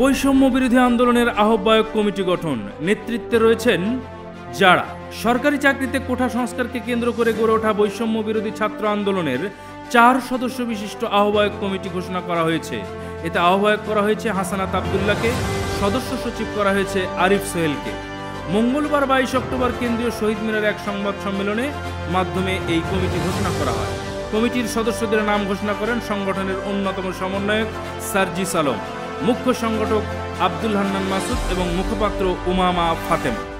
বৈষম্য বিরোধী আন্দোলনের আহ্বায়ক কমিটি গঠন। নেতৃত্বে রয়েছেন যারা সরকারি চাকরিতে কোঠা সংস্কারকে কেন্দ্র করে গড়ে ওঠা বৈষম্য বিরোধী ছাত্র আন্দোলনের চার সদস্য বিশিষ্ট আহ্বায়ক কমিটি ঘোষণা করা হয়েছে। এতে আহ্বায়ক করা হয়েছে হাসানাত আবদুল্লাহকে, সদস্য সচিব করা হয়েছে আরিফ সোহেলকে। মঙ্গলবার বাইশ অক্টোবর কেন্দ্রীয় শহীদ মিনার এক সংবাদ সম্মেলনে মাধ্যমে এই কমিটি ঘোষণা করা হয়। কমিটির সদস্যদের নাম ঘোষণা করেন সংগঠনের অন্যতম সমন্বয়ক সার্জিস আলম। মুখ্য সংগঠক আব্দুল হান্নান মাসুদ এবং মুখপাত্র উমামা ফাতেমা।